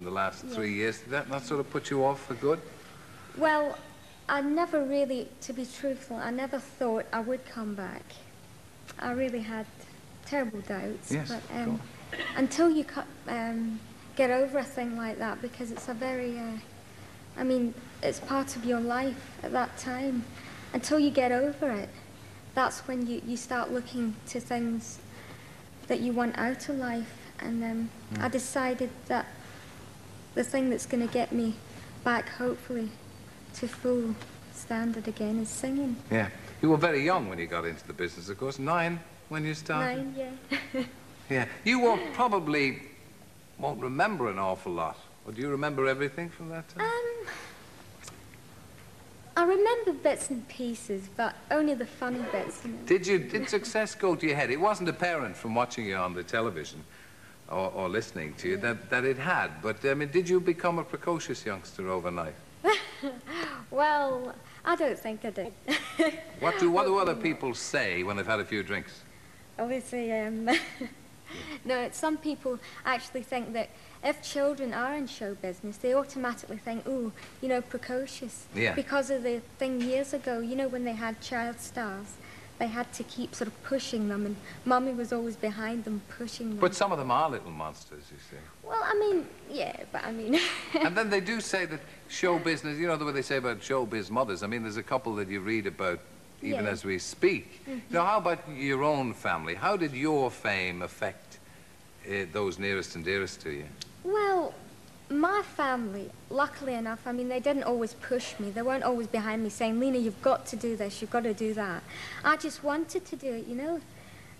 in the last three years. Did that not sort of put you off for good? Well, I never really, to be truthful, I never thought I would come back. I really had terrible doubts. Yes, But um, until you um, get over a thing like that, because it's a very, uh, I mean, it's part of your life at that time. Until you get over it, that's when you, you start looking to things that you want out of life. And um, Hmm. I decided that the thing that's going to get me back, hopefully, to full standard again is singing. Yeah. You were very young when you got into the business, of course. Nine when you started? Nine, yeah. Yeah. You won't probably won't remember an awful lot. Or do you remember everything from that time? um, I remember bits and pieces, but only the funny bits. You know. Did you did success go to your head? It wasn't apparent from watching you on the television or, or listening to you that, that it had. But I mean, did you become a precocious youngster overnight? Well, I don't think I did. What do what do other people say when they've had a few drinks? Obviously, um, no, some people actually think that if children are in show business, they automatically think, ooh, you know, precocious. Yeah. Because of the thing years ago, you know, when they had child stars, they had to keep sort of pushing them, and Mummy was always behind them, pushing them. But some of them are little monsters, you see. well, I mean, yeah, but I mean... and then they do say that show business, you know the way they say about showbiz mothers. I mean, there's a couple that you read about even Yeah. as we speak. Now, how about your own family? How did your fame affect uh, those nearest and dearest to you? Well, my family, luckily enough, I mean, they didn't always push me. They weren't always behind me saying, Lena, you've got to do this, you've got to do that. I just wanted to do it, you know.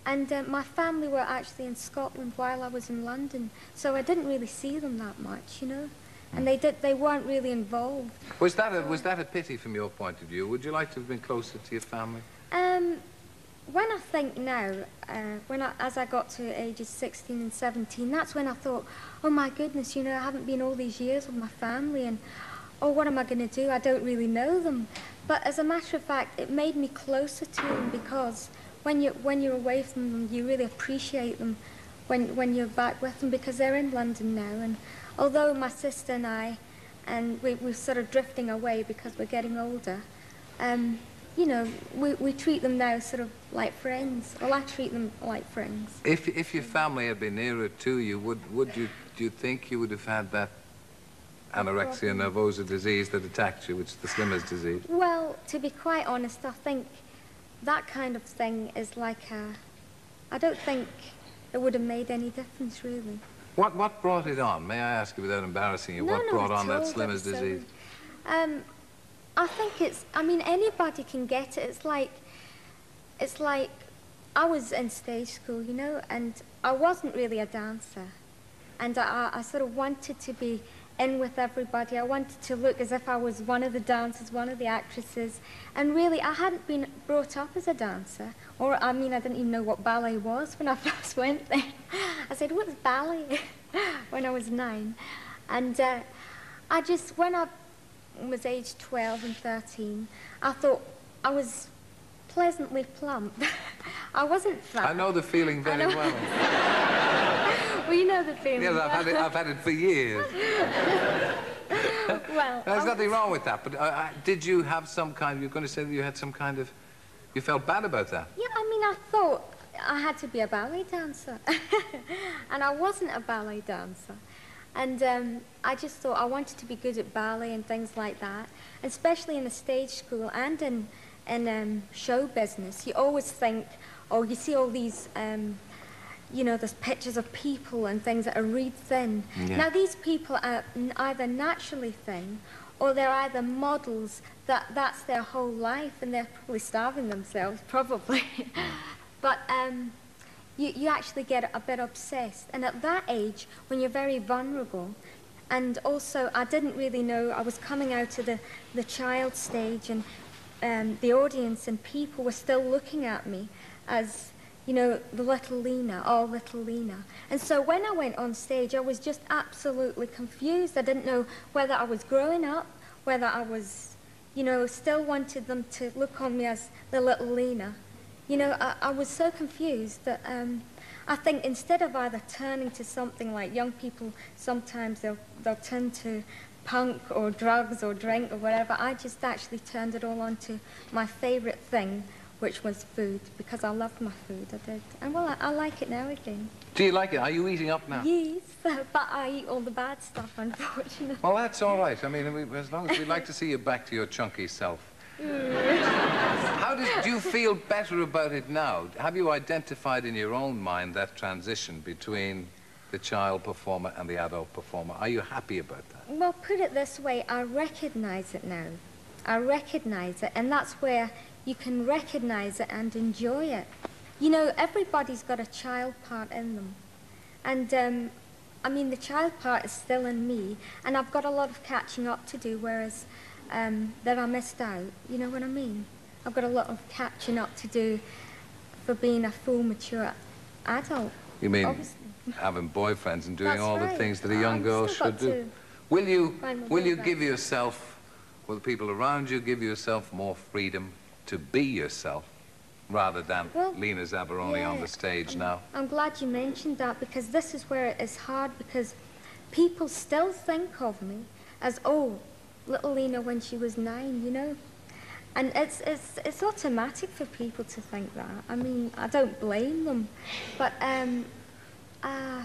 And uh, my family were actually in Scotland while I was in London, so I didn't really see them that much, you know. And they did, they weren't really involved. Was that a, was that a pity from your point of view? Would you like to have been closer to your family? Um, when I think now, uh, when I, as I got to ages 16 and 17, that's when I thought, oh my goodness, you know, I haven't been all these years with my family and, oh, what am I going to do? I don't really know them. But as a matter of fact, it made me closer to them because when, you, when you're away from them, you really appreciate them when, when you're back with them because they're in London now. And although my sister and I, and we, we're sort of drifting away because we're getting older, um, you know, we, we treat them now sort of like friends. Well, I treat them like friends. If, if your family had been nearer to you, would, would you, do you think you would have had that anorexia nervosa disease that attacked you, which is the Slimmer's disease? Well, to be quite honest, I think that kind of thing is like a. I don't think it would have made any difference, really. What, what brought it on? May I ask you without embarrassing you, No, what brought on that Slimmer's disease? Um, I think it's. I mean, anybody can get it. It's like, it's like, I was in stage school, you know, and I wasn't really a dancer, and I, I sort of wanted to be in with everybody. I wanted to look as if I was one of the dancers, one of the actresses, and really, I hadn't been brought up as a dancer, or I mean, I didn't even know what ballet was when I first went there. I said, "What's ballet?" when I was nine, and uh, I just when I was aged 12 and 13, I thought I was pleasantly plump. I wasn't fat. I know the feeling very well. Well, you know the feeling. Yes, I've had it, I've had it for years. well, There's nothing wrong with that, but uh, uh, did you have some kind, you're going to say that you had some kind of, you felt bad about that? Yeah, I mean, I thought I had to be a ballet dancer. and I wasn't a ballet dancer. And um, I just thought I wanted to be good at ballet and things like that, especially in a stage school and in, in um, show business. You always think, oh, you see all these, um, you know, there's pictures of people and things that are really thin. Yeah. Now, these people are either naturally thin or they're either models that that's their whole life and they're probably starving themselves, probably. but um, you, you actually get a bit obsessed. And at that age, when you're very vulnerable, and also I didn't really know, I was coming out of the, the child stage and um, the audience and people were still looking at me as, you know, the little Lena, all little Lena. And so when I went on stage, I was just absolutely confused. I didn't know whether I was growing up, whether I was, you know, still wanted them to look on me as the little Lena. You know, I, I was so confused that um, I think instead of either turning to something like young people, sometimes they'll, they'll turn to punk or drugs or drink or whatever. I just actually turned it all on to my favourite thing, which was food, because I loved my food. I did. And well, I, I like it now again. Do you like it? Are you eating up now? Yes, but I eat all the bad stuff, unfortunately. Well, that's all right. I mean, we, as long as we'd like to see you back to your chunky self. How does, do you feel better about it now? Have you identified in your own mind that transition between the child performer and the adult performer? Are you happy about that? Well, put it this way, I recognize it now. I recognize it, and that's where you can recognize it and enjoy it. You know, everybody's got a child part in them. And, um, I mean, the child part is still in me, and I've got a lot of catching up to do, whereas um, that I missed out. You know what I mean? I've got a lot of catching up to do for being a full, mature adult. You mean Obviously. having boyfriends and doing That's all the things that a young I've girl should do? Will you, will you give yourself, will the people around you give yourself more freedom to be yourself rather than Well, Lena Zavaroni on the stage I'm- now? I'm glad you mentioned that because this is where it is hard because people still think of me as, oh, little Lena when she was nine, you know? And it's, it's, it's automatic for people to think that. I mean, I don't blame them. But, um, uh,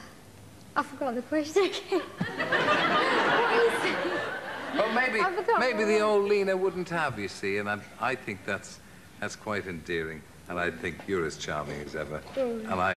I forgot the question again. what is it? Well, maybe, maybe the old Lena wouldn't have, you see, and I, I think that's, that's quite endearing. And I think you're as charming as ever. Oh. And I